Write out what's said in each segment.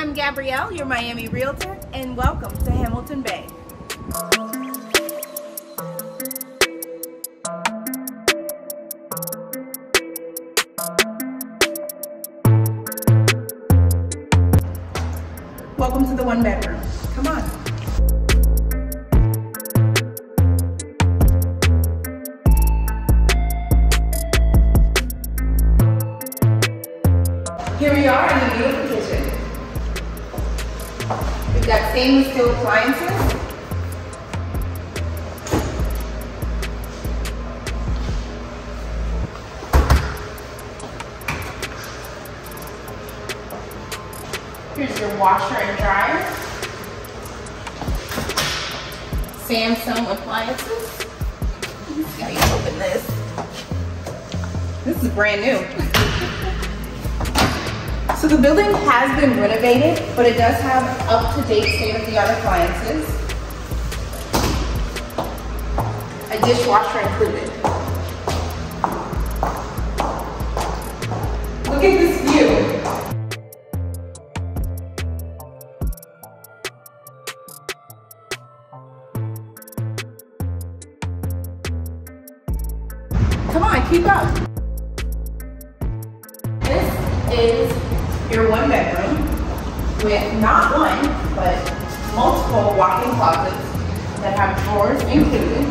I'm Gabrielle, your Miami Realtor, and welcome to Hamilton Bay. Welcome to the one bedroom. Come on. Here we are in the beautiful. We've got stainless steel appliances. Here's your washer and dryer. Samsung appliances. Gotta open this. This is brand new. So the building has been renovated, but it does have up-to-date state-of-the-art appliances. A dishwasher included. Look at this view. Come on, keep up. This is your one bedroom with not one, but multiple walk-in closets that have drawers included.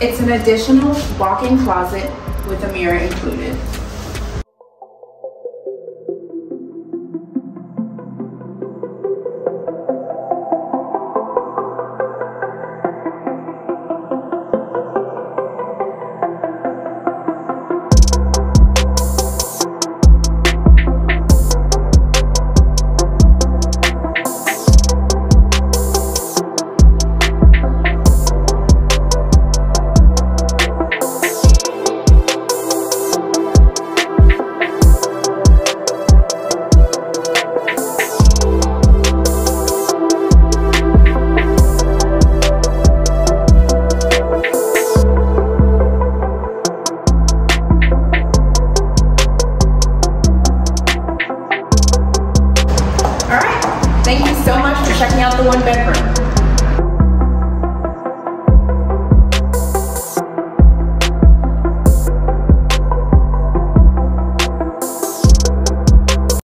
It's an additional walk-in closet with a mirror included. Checking out the one bedroom.